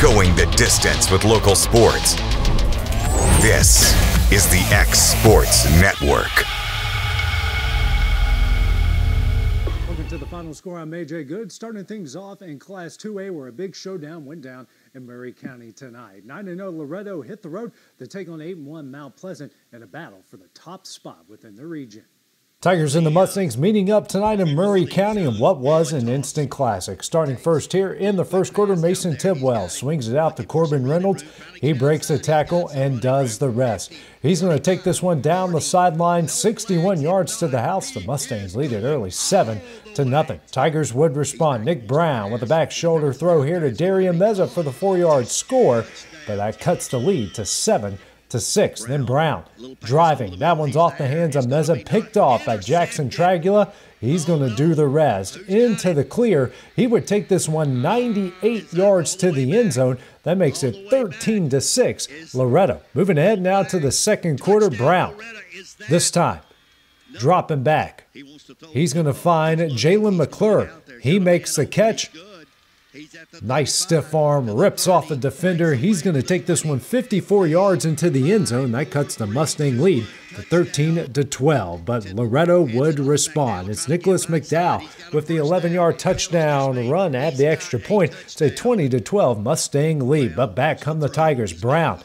going the distance with local sports. This is the X Sports Network. Welcome to the final score. I'm AJ Good. Starting things off in Class 2A, where a big showdown went down in Maury County tonight. 9 0 Loretto hit the road to take on 8 1 Mount Pleasant in a battle for the top spot within the region. Tigers and the Mustangs meeting up tonight in Maury County in what was an instant classic. Starting first here in the first quarter, Mason Tidwell swings it out to Corbin Reynolds. He breaks a tackle and does the rest. He's going to take this one down the sideline, 61 yards to the house. The Mustangs lead it early, 7 to nothing. Tigers would respond. Nick Brown with a back shoulder throw here to Darian Meza for the four-yard score, but that cuts the lead to 7 to six. Then Brown driving. That one's off the hands of Meza, picked off by Jackson Tragula. He's going to do the rest. Into the clear. He would take this one 98 yards to the end zone. That makes it 13 to 6. Loretto moving ahead now to the second quarter. Brown this time dropping back. He's going to find Jalen McClure. He makes the catch. Nice stiff arm, rips off the defender. He's going to take this one 54 yards into the end zone. That cuts the Mustang lead to 13 to 12. But Loretto would respond. It's Nicholas McDowell with the 11-yard touchdown run at the extra point. It's a 20 to 12 Mustang lead. But back come the Tigers. Brown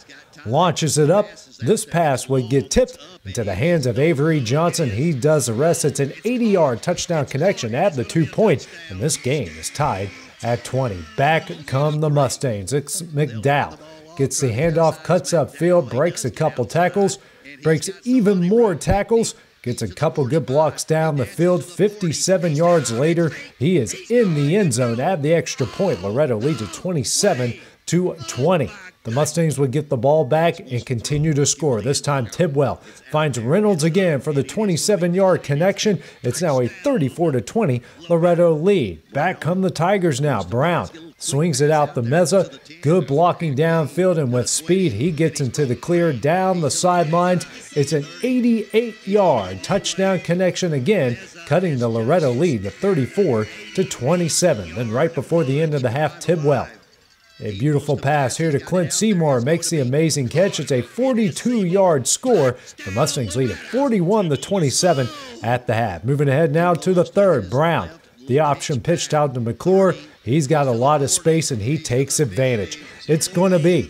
launches it up. This pass would get tipped into the hands of Avery Johnson. He does the rest. It's an 80-yard touchdown connection at the two-point, and this game is tied at 20. Back come the Mustangs. It's McDowell. Gets the handoff, cuts up field, breaks a couple tackles, breaks even more tackles, gets a couple good blocks down the field. 57 yards later, he is in the end zone at the extra point. Loretto leads at 27 to 20. The Mustangs would get the ball back and continue to score. This time, Tidwell finds Reynolds again for the 27 yard connection. It's now a 34 20 Loretto lead. Back come the Tigers now. Brown swings it out the Meza. Good blocking downfield, and with speed, he gets into the clear down the sidelines. It's an 88 yard touchdown connection again, cutting the Loretto lead to 34 to 27. Then, right before the end of the half, Tidwell a beautiful pass here to Clint Seymour makes the amazing catch. It's a 42 yard score. The Mustangs lead at 41 to 27 at the half. Moving ahead now to the third. Brown, the option pitched out to McClure. He's got a lot of space and he takes advantage. It's going to be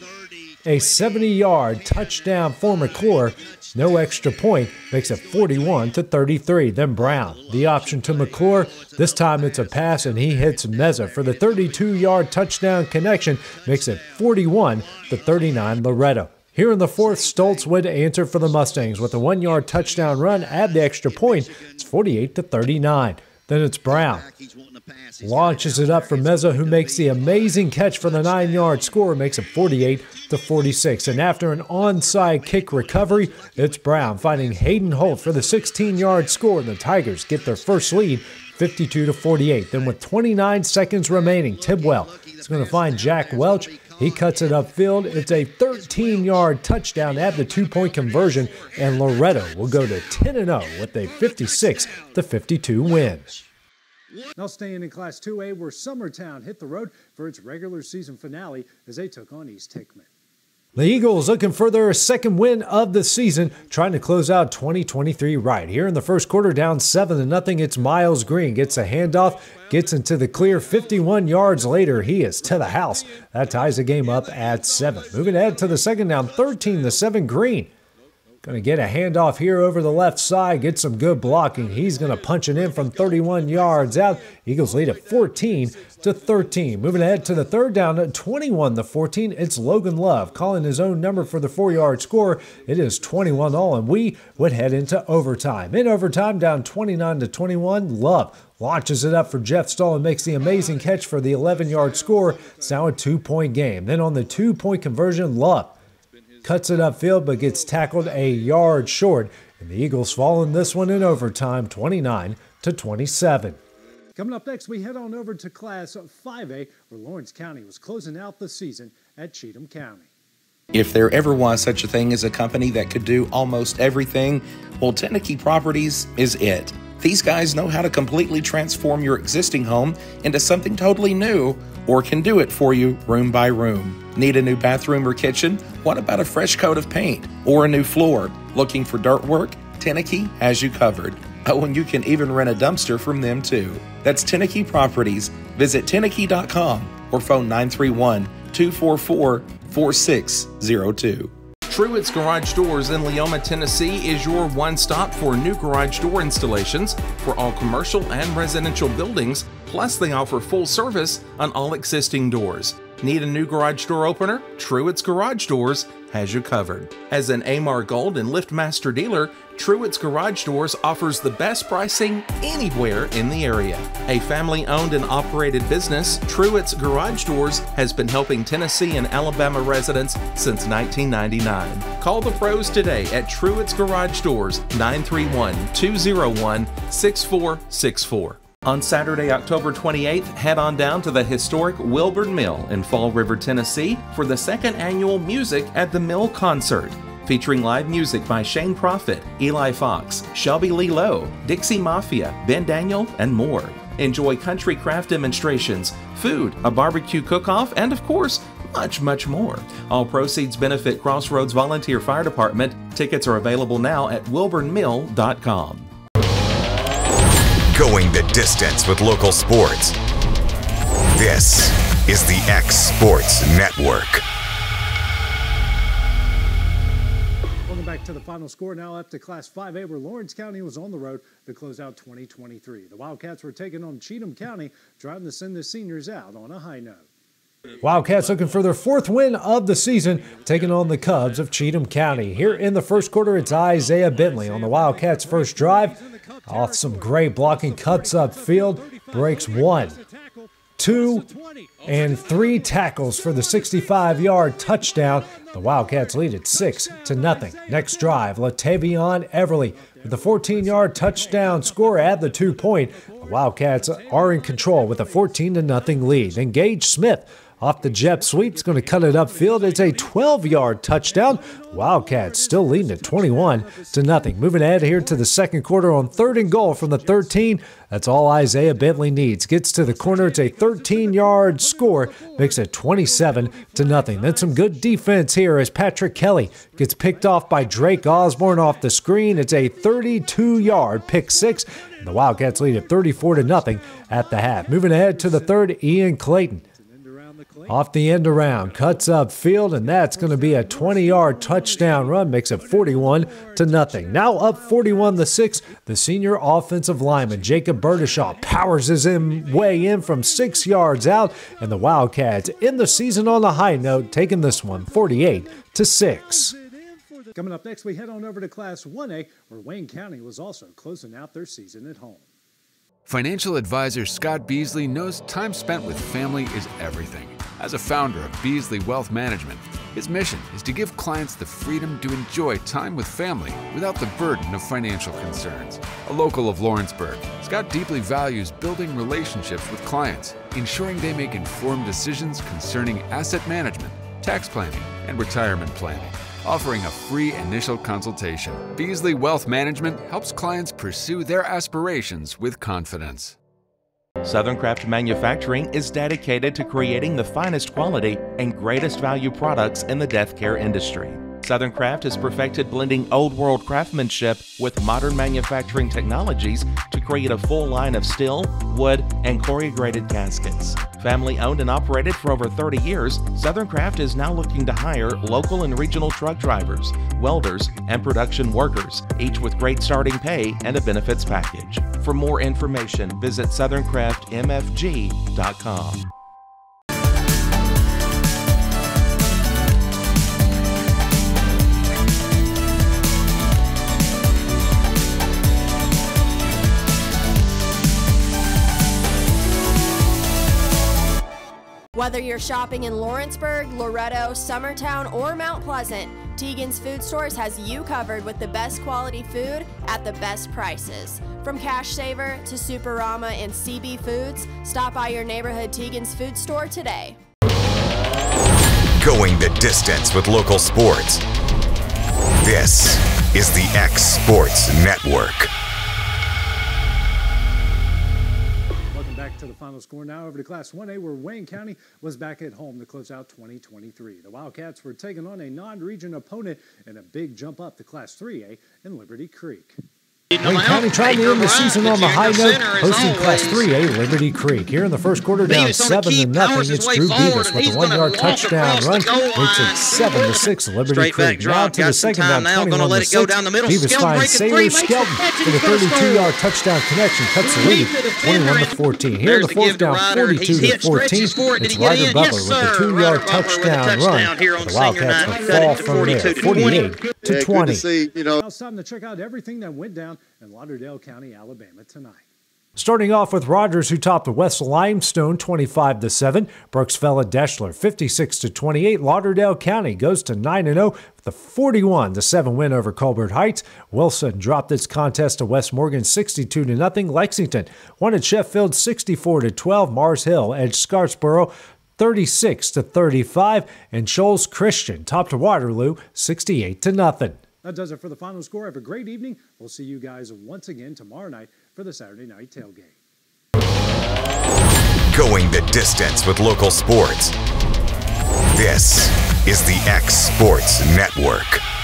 a 70 yard touchdown for McClure. No extra point makes it 41 to 33. Then Brown, the option to McClure. This time it's a pass and he hits Meza for the 32 yard touchdown connection, makes it 41 to 39. Loretto. Here in the fourth, Stoltz would answer for the Mustangs with a one yard touchdown run add the extra point. It's 48 to 39. Then it's Brown. Launches it up for Meza, who makes the amazing catch for the nine yard score, makes it 48 to 46. And after an onside kick recovery, it's Brown finding Hayden Holt for the 16 yard score. And the Tigers get their first lead 52 to 48. Then with 29 seconds remaining, Tidwell is going to find Jack Welch. He cuts it upfield. It's a 13 yard touchdown at the two point conversion, and Loretto will go to 10 0 with a 56 to 52 win. Now staying in Class 2A, where Summertown hit the road for its regular season finale as they took on East Hickman. The Eagles looking for their second win of the season, trying to close out 2023 right. Here in the first quarter, down 7 to nothing. It's Miles Green gets a handoff, gets into the clear 51 yards later. He is to the house. That ties the game up at 7. Moving ahead to the second down, 13 to 7 Green. Going to get a handoff here over the left side, get some good blocking. He's going to punch it in from 31 yards out. Eagles lead at 14 to 13. Moving ahead to the third down, 21 to 14. It's Logan Love calling his own number for the four yard score. It is 21 all, and we would head into overtime. In overtime, down 29 to 21. Love launches it up for Jeff Stahl and makes the amazing catch for the 11 yard score. It's now a two point game. Then on the two point conversion, Love cuts it upfield but gets tackled a yard short. And the Eagles fall in this one in overtime 29 to 27. Coming up next, we head on over to Class 5A, where Lawrence County was closing out the season at Cheatham County. If there ever was such a thing as a company that could do almost everything, well, Teneke Properties is it. These guys know how to completely transform your existing home into something totally new or can do it for you room by room. Need a new bathroom or kitchen? What about a fresh coat of paint or a new floor? Looking for dirt work? Tenneke has you covered. Oh, and you can even rent a dumpster from them too. That's Tenneke Properties. Visit Tenneke.com or phone 931 244 4602. Truett's Garage Doors in Leoma, Tennessee is your one stop for new garage door installations for all commercial and residential buildings, plus, they offer full service on all existing doors. Need a new garage door opener? Truett's Garage Doors has you covered. As an Amarr Gold and LiftMaster dealer, Truett's Garage Doors offers the best pricing anywhere in the area. A family owned and operated business, Truett's Garage Doors has been helping Tennessee and Alabama residents since 1999. Call the pros today at Truett's Garage Doors 931 201 6464. On Saturday, October 28th, head on down to the historic Wilburn Mill in Fall River, Tennessee for the second annual Music at the Mill concert. Featuring live music by Shane Prophet, Eli Fox, Shelby Lee Lowe, Dixie Mafia, Ben Daniel, and more. Enjoy country craft demonstrations, food, a barbecue cook off, and of course, much, much more. All proceeds benefit Crossroads Volunteer Fire Department. Tickets are available now at wilburnmill.com. Going the distance with local sports. This is the X Sports Network. Final score. Now up to Class 5A, where Lawrence County was on the road to close out 2023. The Wildcats were taking on Cheatham County, trying to send the seniors out on a high note. Wildcats looking for their fourth win of the season, taking on the Cubs of Cheatham County. Here in the first quarter, it's Isaiah Bentley on the Wildcats' first drive. Off some great blocking cuts up field, breaks one, two, and three tackles for the 65-yard touchdown. The Wildcats lead at six to nothing. Next drive, Latavion Everly with a 14-yard touchdown score at the two-point. The Wildcats are in control with a 14 to nothing lead. Engage Smith off the jet sweep is going to cut it upfield. It's a 12-yard touchdown. Wildcats still leading at 21 to nothing. Moving ahead here to the second quarter on third and goal from the 13. That's all Isaiah Bentley needs. Gets to the corner. It's a 13-yard score. Makes it 27 to nothing. Then some good defense here as Patrick Kelly gets picked off by Drake Osborne off the screen. It's a 32-yard pick six. The Wildcats lead at 34 to nothing at the half. Moving ahead to the third, Ian Clayton off the end around, cuts up field, and that's going to be a 20-yard touchdown run. Makes it 41 to nothing. Now up 41 to six. The senior offensive lineman Jacob Burdishaw powers his way in from six yards out, and the Wildcats end the season on a high note, taking this one 48 to six. Coming up next, we head on over to Class 1A, where Wayne County was also closing out their season at home. Financial advisor Scott Beasley knows time spent with family is everything. As a founder of Beasley Wealth Management, his mission is to give clients the freedom to enjoy time with family without the burden of financial concerns. A local of Lawrenceburg, Scott deeply values building relationships with clients, ensuring they make informed decisions concerning asset management, tax planning, and retirement planning offering a free initial consultation. Beasley Wealth Management helps clients pursue their aspirations with confidence. Southern Craft Manufacturing is dedicated to creating the finest quality and greatest value products in the death care industry. Southern Craft has perfected blending old world craftsmanship with modern manufacturing technologies to create a full line of steel, wood, and corrugated caskets. Family owned and operated for over 30 years, Southern Craft is now looking to hire local and regional truck drivers, welders, and production workers, each with great starting pay and a benefits package. For more information, visit SouthernCraftMFG.com. Whether you're shopping in Lawrenceburg, Loretto, Summertown, or Mount Pleasant, Tegan's Food Stores has you covered with the best quality food at the best prices. From Cash Saver to Superama and CB Foods, stop by your neighborhood Tegan's Food Store today. Going the distance with local sports. This is the X Sports Network. Final score now over to Class 1A, where Wayne County was back at home to close out 2023. The Wildcats were taking on a non-region opponent and a big jump up to Class 3A in Liberty Creek. Wayne County trying to end the season on the high note, hosting Class 3A Liberty Creek. Here in the first quarter, down seven to nothing. It's Drew Beavis with a one-yard touchdown run. Makes it seven to six. Liberty Creek. Now to the second down, 21 to six. Beavis finds Sailor Skelton for the 32-yard touchdown connection, cuts the lead, 21 to 14. Here in the fourth down, 42 to 14. It's Ryder Butler with a two-yard touchdown run. The Wildcats will fall from there, 48 to 20. Now it's time to check out everything that went down in Lauderdale County, Alabama tonight. Starting off with Rogers, who topped the West Limestone 25 to 7. Brooks fell at Deshler 56 to 28. Lauderdale County goes to 9 0 with a 41 to 7 win over Colbert Heights. Wilson dropped its contest to West Morgan 62 to nothing. Lexington won at Sheffield 64 to 12. Mars Hill edged Scarsboro 36 to 35 and Shoals Christian topped Waterloo 68 to nothing. That does it for the final score. Have a great evening. We'll see you guys once again tomorrow night for the Saturday night tailgate. Going the distance with local sports. This is the X Sports Network.